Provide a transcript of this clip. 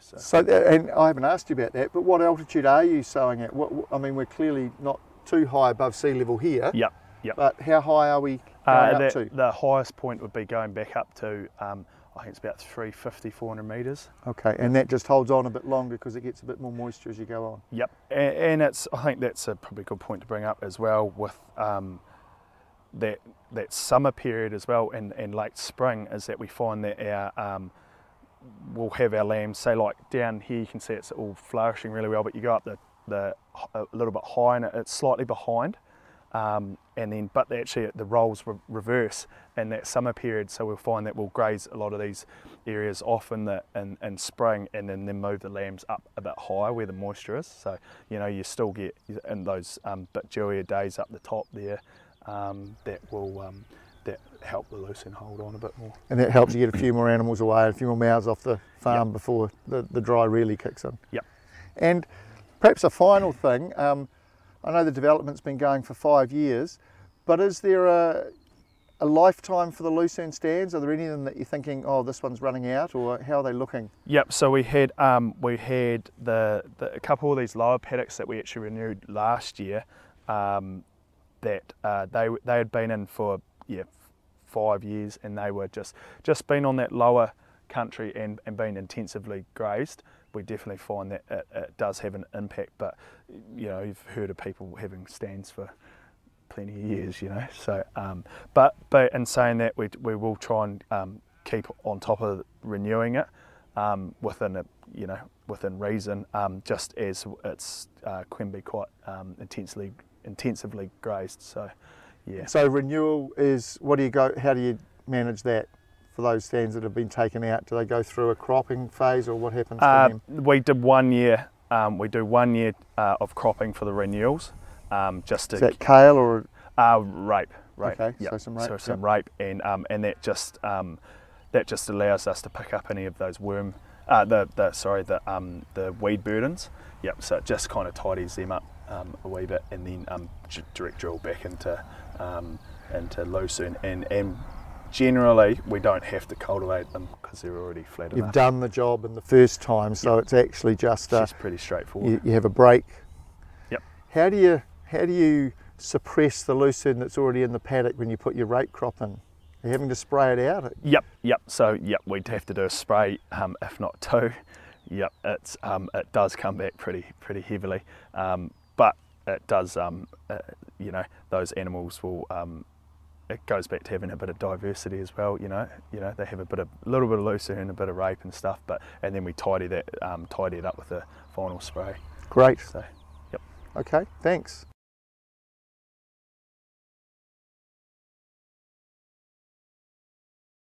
So, So, and I haven't asked you about that, but what altitude are you sowing at? What, I mean, we're clearly not too high above sea level here. yep, yep. But how high are we Uh, that- to? the highest point would be going back up to, um, I think it's about 350, 400 metres. Okay, and that just holds on a bit longer because it gets a bit more moisture as you go on. Yep, and, and it's I think that's a probably good point to bring up as well with um, that that summer period as well and, and late spring is that we find that our um, we'll have our lambs say like down here you can see it's all flourishing really well, but you go up the the a little bit high and it's slightly behind. Um, and then, but actually the roles re- reverse in that summer period. So we'll find that we'll graze a lot of these areas off in the in, in spring, and then, then move the lambs up a bit higher where the moisture is. So you know you still get in those um, bit dewier days up the top there um, that will um, that help the lucerne hold on a bit more. And that helps you get a few more animals away, a few more mouths off the farm before the, the dry really kicks in. Yep. And perhaps a final thing, um, I know the development's been going for five years, but is there a, a lifetime for the lucerne stands? Are there any of them that you're thinking, oh, this one's running out, or how are they looking? Yep. So we had um, we had the, the a couple of these lower paddocks that we actually renewed last year. Um, that uh, they they had been in for yeah five years, and they were just just been on that lower country and, and been intensively grazed. We definitely find that it, it does have an impact. But you know, you've heard of people having stands for plenty of years, you know. So, um, but but in saying that, we we will try and um, keep on top of renewing it um, within a you know within reason. Um, just as it's uh, can be quite um, intensely intensively grazed. So, yeah. So renewal is, what do you go, how do you manage that for those stands that have been taken out? Do they go through a cropping phase or what happens to Uh, them? we did one year. Um, we do one year uh, of cropping for the renewals, um, just to Is that kale or Uh, rape, rape. Okay, yep. so some rape, So some rape, and um, and that just um, that just allows us to pick up any of those worm, uh, the the sorry the um, the weed burdens. Yep. So it just kind of tidies them up um, a wee bit, and then um, direct drill back into um, into lucerne, and and generally we don't have to cultivate them because they're already flat you've enough. done the job in the first time, so it's actually just It's just pretty straightforward. you, you have a break. Yep. How do you how do you suppress the lucerne that's already in the paddock when you put your rape crop in? Are you having to spray it out? Yep, yep. So yep, we'd have to do a spray, um, if not two. Yep, it's um, it does come back pretty pretty heavily, um, but it does. Um, uh, you know, those animals will. Um, it goes back to having a bit of diversity as well. You know, you know they have a bit of little bit of lucerne, a bit of rape and stuff, but and then we tidy that um, tidy it up with a final spray. Great. So yep. Okay, thanks.